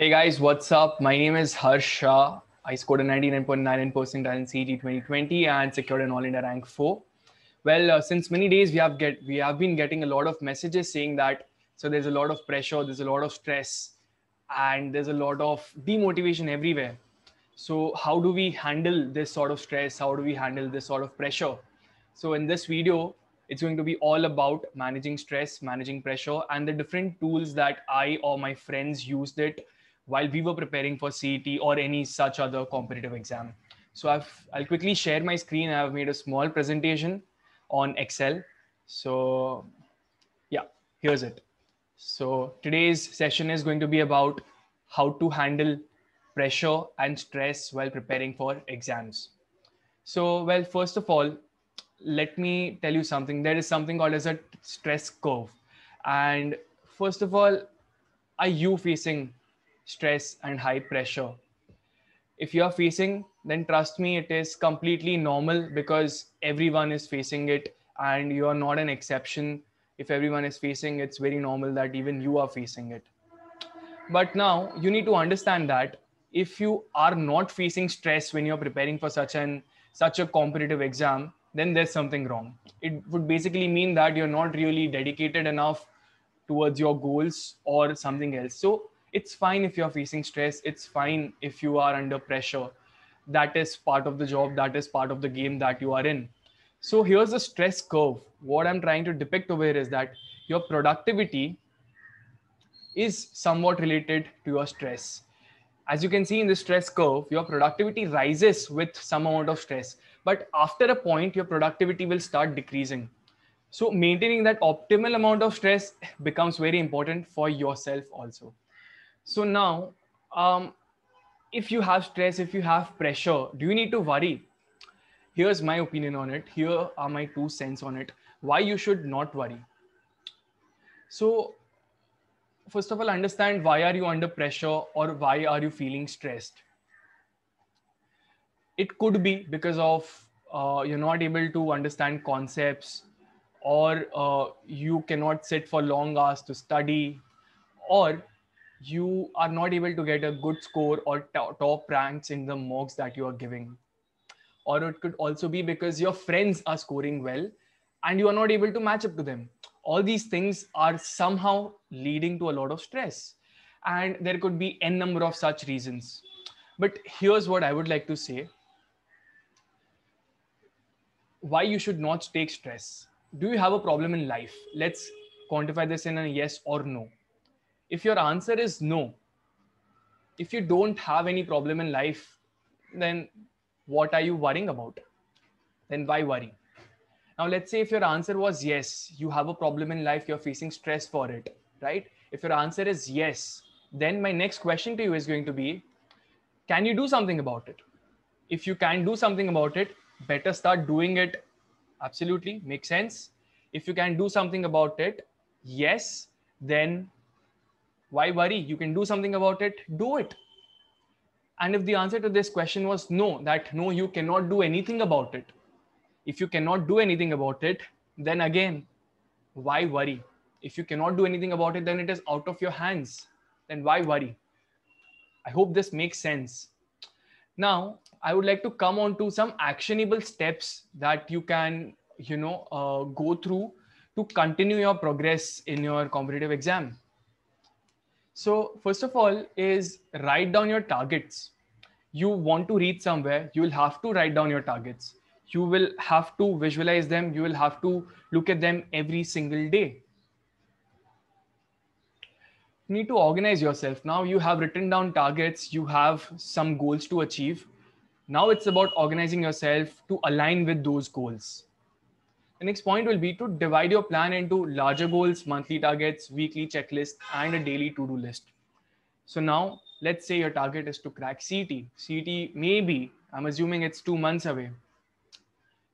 Hey guys, what's up? My name is Harsh Shah. I scored a 99.99 percentile in CET 2020 and secured an All India rank 4. Well, uh, since many days we have get we have been getting a lot of messages saying that so there's a lot of pressure, there's a lot of stress, and there's a lot of demotivation everywhere. So how do we handle this sort of stress? How do we handle this sort of pressure? So in this video, it's going to be all about managing stress, managing pressure, and the different tools that I or my friends used it while we were preparing for CET or any such other competitive exam. So I've, I'll quickly share my screen. I've made a small presentation on Excel. So yeah, here's it. So today's session is going to be about how to handle pressure and stress while preparing for exams. So, well, first of all, let me tell you something. There is something called as a stress curve. And first of all, are you facing stress and high pressure? If you are facing, then trust me, it is completely normal because everyone is facing it and you are not an exception. If everyone is facing, it's very normal that even you are facing it. But now you need to understand that if you are not facing stress when you're preparing for such an such a competitive exam, then there's something wrong. It would basically mean that you're not really dedicated enough towards your goals or something else. So it's fine if you're facing stress. It's fine if you are under pressure. That is part of the job. That is part of the game that you are in. So here's the stress curve. What I'm trying to depict over here is that your productivity is somewhat related to your stress. As you can see in the stress curve, your productivity rises with some amount of stress but after a point your productivity will start decreasing so maintaining that optimal amount of stress becomes very important for yourself also so now um, if you have stress if you have pressure do you need to worry? Here's my opinion on it. Here are my two cents on it. Why you should not worry? So first of all understand why are you under pressure or why are you feeling stressed. It could be because of uh, you're not able to understand concepts or uh, you cannot sit for long hours to study or you are not able to get a good score or top ranks in the mocks that you are giving or it could also be because your friends are scoring well and you are not able to match up to them all these things are somehow leading to a lot of stress and there could be n number of such reasons but here's what i would like to say why you should not take stress. Do you have a problem in life? Let's quantify this in a yes or no. If your answer is no, if you don't have any problem in life, then what are you worrying about? Then why worry? Now, let's say if your answer was yes, you have a problem in life, you're facing stress for it, right? If your answer is yes, then my next question to you is going to be Can you do something about it? If you can do something about it, better start doing it absolutely makes sense if you can do something about it yes then why worry? You can do something about it. Do it. And if the answer to this question was no that no you cannot do anything about it. If you cannot do anything about it then again why worry? If you cannot do anything about it then it is out of your hands. Then why worry? I hope this makes sense. Now I would like to come on to some actionable steps that you can, you know, uh, go through to continue your progress in your competitive exam. So first of all is write down your targets. You want to reach somewhere, you will have to write down your targets. You will have to visualize them. You will have to look at them every single day. You need to organize yourself. Now you have written down targets. You have some goals to achieve now it's about organizing yourself to align with those goals. The next point will be to divide your plan into larger goals, monthly targets, weekly checklist, and a daily to do list. So now let's say your target is to crack CET. CET maybe, I'm assuming it's two months away.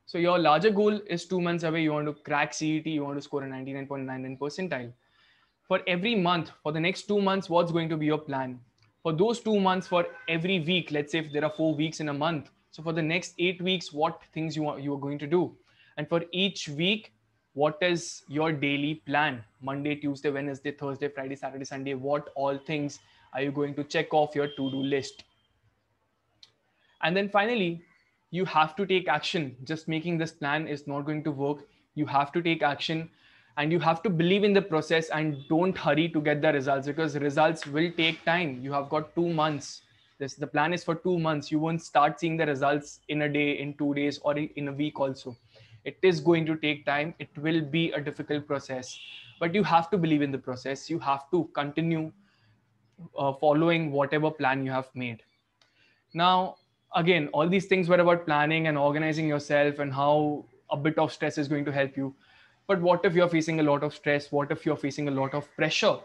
So your larger goal is two months away. You want to crack CET, you want to score a 99.99 percentile. For every month, for the next two months, what's going to be your plan? for those two months for every week let's say if there are four weeks in a month so for the next eight weeks what things you are you are going to do and for each week what is your daily plan? Monday tuesday wednesday thursday friday saturday sunday what all things are you going to check off your to-do list? And then finally you have to take action. Just making this plan is not going to work. You have to take action and you have to believe in the process and don't hurry to get the results because results will take time. You have got 2 months. This the plan is for 2 months. You won't start seeing the results in a day in 2 days or in a week also it is going to take time. It will be a difficult process. But you have to believe in the process. You have to continue uh, following whatever plan you have made. Now again all these things were about planning and organizing yourself and how a bit of stress is going to help you. But what if you're facing a lot of stress? What if you're facing a lot of pressure?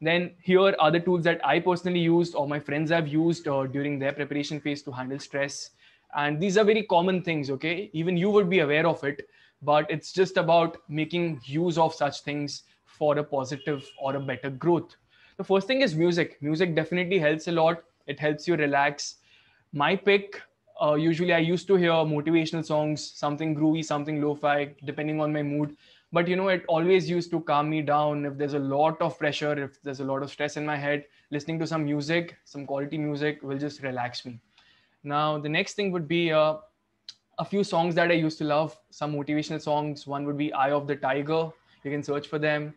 Then here are the tools that i personally used or my friends have used uh, during their preparation phase to handle stress and these are very common things okay? Even you would be aware of it but it's just about making use of such things for a positive or a better growth. The first thing is music. Music definitely helps a lot. It helps you relax. My pick uh, usually i used to hear motivational songs something groovy something lo-fi depending on my mood. But you know it always used to calm me down. If there's a lot of pressure if there's a lot of stress in my head listening to some music some quality music will just relax me now the next thing would be uh, a few songs that i used to love. Some motivational songs. One would be eye of the tiger. You can search for them.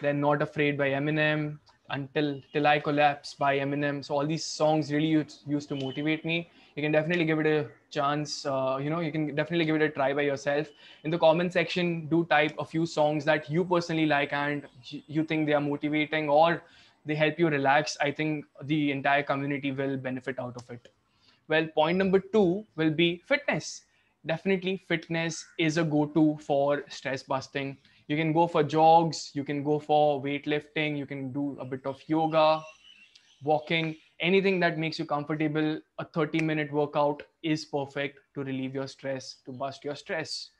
Then not afraid by eminem until till i collapse by eminem. So all these songs really used, to motivate me. You can definitely give it a chance uh, you know you can definitely give it a try by yourself. In the comment section do type a few songs that you personally like and you think they are motivating or they help you relax. I think the entire community will benefit out of it well point number 2 will be fitness. Definitely fitness is a go-to for stress busting. You can go for jogs you can go for weightlifting you can do a bit of yoga walking. Anything that makes you comfortable a 30 minute workout is perfect to relieve your stress to bust your stress.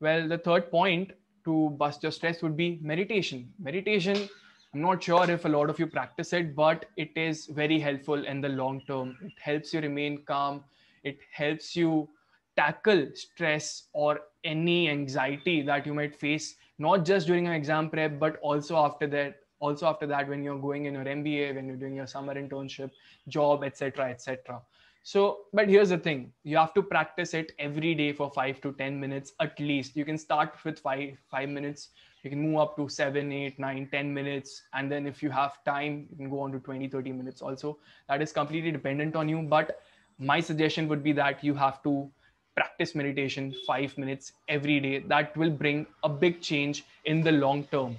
Well the third point to bust your stress would be meditation. Meditation i'm not sure if a lot of you practice it but it is very helpful in the long term. It helps you remain calm. It helps you tackle stress or any anxiety that you might face not just during an exam prep but also after that also after that when you're going in your mba when you're doing your summer internship job etc etc so but here's the thing. You have to practice it every day for 5 to 10 minutes at least. You can start with 5 5 minutes you can move up to 7 8 9 10 minutes. And then if you have time you can go on to 20 30 minutes also. That is completely dependent on you. But my suggestion would be that you have to practice meditation 5 minutes every day. That will bring a big change in the long term.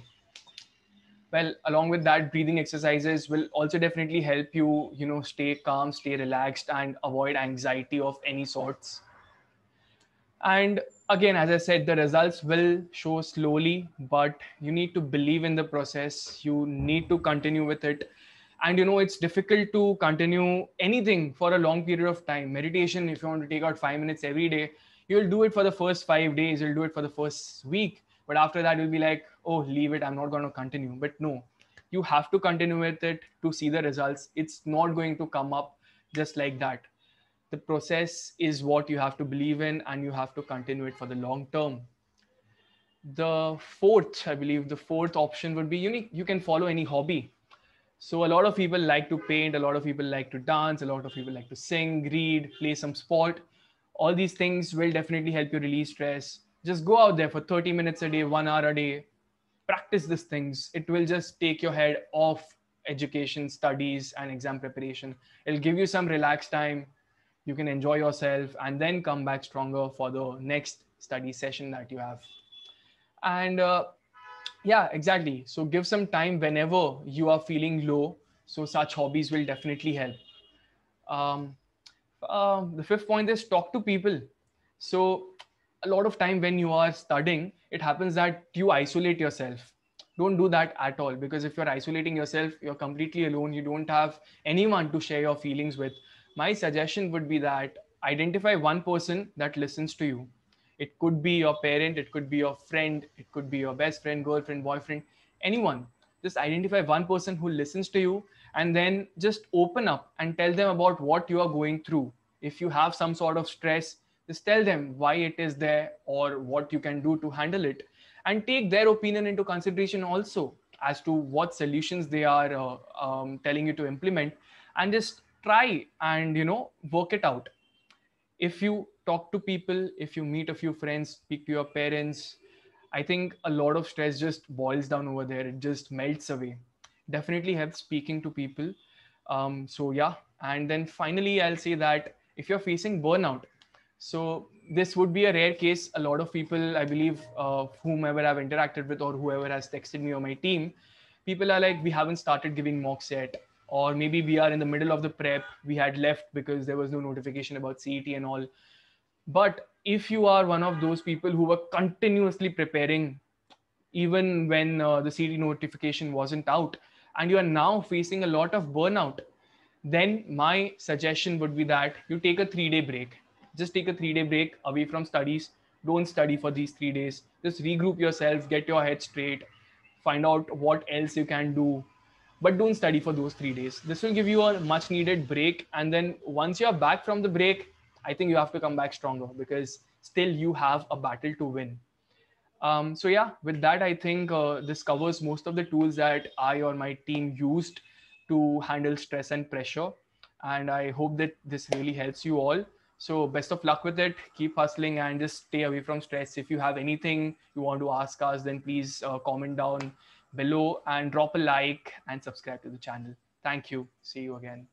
Well along with that breathing exercises will also definitely help you you know stay calm stay relaxed and avoid anxiety of any sorts. And again as i said the results will show slowly but you need to believe in the process. You need to continue with it. And you know it's difficult to continue anything for a long period of time. Meditation if you want to take out 5 minutes every day you'll do it for the first 5 days you'll do it for the first week. But after that you'll be like oh leave it i'm not going to continue. But no you have to continue with it to see the results. It's not going to come up just like that the process is what you have to believe in and you have to continue it for the long term. The fourth i believe the fourth option would be unique. You can follow any hobby. So a lot of people like to paint a lot of people like to dance a lot of people like to sing read play some sport. All these things will definitely help you release stress. Just go out there for 30 minutes a day one hour a day. Practice these things. It will just take your head off education studies and exam preparation. It'll give you some relaxed time you can enjoy yourself and then come back stronger for the next study session that you have. And uh, yeah exactly. So give some time whenever you are feeling low. So such hobbies will definitely help. Um, uh, the fifth point is talk to people. So a lot of time when you are studying it happens that you isolate yourself. Don't do that at all because if you're isolating yourself you're completely alone. You don't have anyone to share your feelings with my suggestion would be that identify one person that listens to you. It could be your parent it could be your friend it could be your best friend girlfriend boyfriend anyone. Just identify one person who listens to you and then just open up and tell them about what you are going through. If you have some sort of stress just tell them why it is there or what you can do to handle it. And take their opinion into consideration also as to what solutions they are uh, um, telling you to implement. And just try and you know work it out. If you talk to people if you meet a few friends speak to your parents i think a lot of stress just boils down over there. It just melts away. Definitely helps speaking to people. Um, so yeah. And then finally i'll say that if you're facing burnout so this would be a rare case. A lot of people, I believe, uh, whomever I've interacted with or whoever has texted me or my team, people are like, we haven't started giving mocks yet. Or maybe we are in the middle of the prep. We had left because there was no notification about CET and all. But if you are one of those people who were continuously preparing, even when uh, the CET notification wasn't out, and you are now facing a lot of burnout, then my suggestion would be that you take a three day break just take a three day break away from studies don't study for these three days just regroup yourself get your head straight find out what else you can do but don't study for those three days. This will give you a much needed break. And then once you're back from the break i think you have to come back stronger because still you have a battle to win. Um, so yeah with that i think uh, this covers most of the tools that i or my team used to handle stress and pressure. And i hope that this really helps you all. So best of luck with it. Keep hustling and just stay away from stress. If you have anything you want to ask us, then please uh, comment down below and drop a like and subscribe to the channel. Thank you. See you again.